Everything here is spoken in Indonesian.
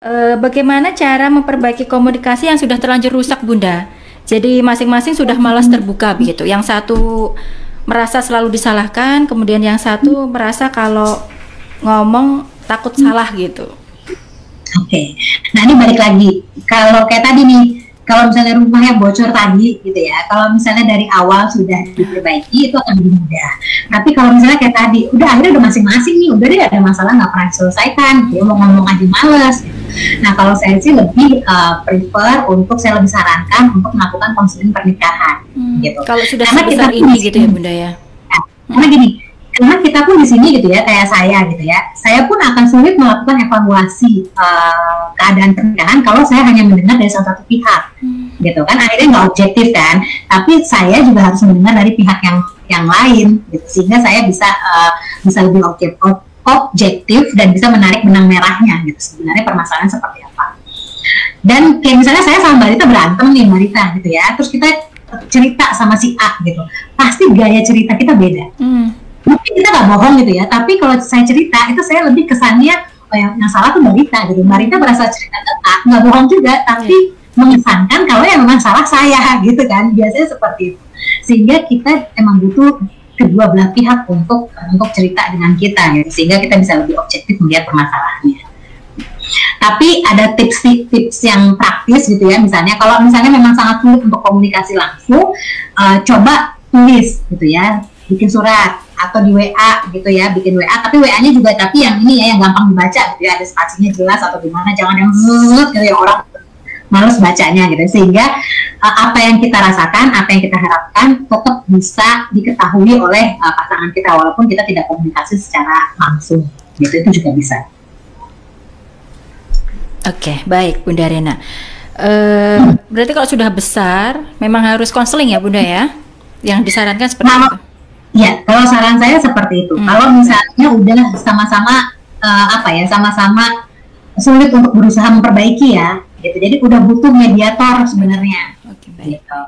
Uh, bagaimana cara memperbaiki komunikasi yang sudah terlanjur rusak, Bunda? Jadi masing-masing sudah malas terbuka begitu. Yang satu merasa selalu disalahkan, kemudian yang satu merasa kalau ngomong takut salah gitu. Oke, okay. nah ini balik lagi. Kalau kayak tadi nih, kalau misalnya rumahnya bocor tadi gitu ya kalau misalnya dari awal sudah diperbaiki itu akan lebih mudah. Tapi kalau misalnya kayak tadi udah akhirnya udah masing-masing nih udah deh ada masalah nggak pernah diselesaikan dia mau ngomong aja males nah kalau saya sih lebih uh, prefer untuk saya lebih sarankan untuk melakukan konseling pernikahan hmm. gitu. kalau sudah karena kita ini gitu ya bunda ya, ya karena gini karena kita pun di sini gitu ya kayak saya gitu ya. Saya pun akan sulit melakukan evaluasi uh, keadaan pernikahan kalau saya hanya mendengar dari salah satu pihak. Hmm. gitu kan akhirnya nggak objektif kan. Tapi saya juga harus mendengar dari pihak yang yang lain gitu sehingga saya bisa uh, bisa lebih objektif objektif dan bisa menarik benang merahnya gitu sebenarnya permasalahan seperti apa. Dan kayak misalnya saya sama Mbak Rita berantem nih Mbak Rita gitu ya. Terus kita cerita sama si A gitu. Pasti gaya cerita kita beda kita nggak bohong gitu ya tapi kalau saya cerita itu saya lebih kesannya oh yang, yang salah tuh Marita gitu. Marita berasa cerita ke nggak bohong juga tapi yeah. mengesankan kalau yang memang salah saya gitu kan biasanya seperti itu. Sehingga kita emang butuh kedua belah pihak untuk untuk cerita dengan kita gitu sehingga kita bisa lebih objektif melihat permasalahannya. Tapi ada tips-tips yang praktis gitu ya misalnya kalau misalnya memang sangat sulit untuk komunikasi langsung uh, coba tulis gitu ya bikin surat atau di WA gitu ya bikin WA tapi WA-nya juga tapi yang ini ya yang gampang dibaca gitu ya ada spasinya jelas atau gimana jangan yang zut gitu ya orang males bacanya gitu sehingga uh, apa yang kita rasakan apa yang kita harapkan tetap bisa diketahui oleh uh, pasangan kita walaupun kita tidak komunikasi secara langsung gitu itu juga bisa Oke, okay, baik Bunda Rena. Uh. Berarti kalau sudah besar, memang harus konseling ya Bunda ya? Yang disarankan seperti nah, itu Ya, kalau saran saya seperti itu. Hmm. Kalau misalnya udah sama-sama uh, apa ya, sama-sama sulit untuk berusaha memperbaiki ya, gitu. Jadi udah butuh mediator sebenarnya. Oke, okay, baik. Gitu.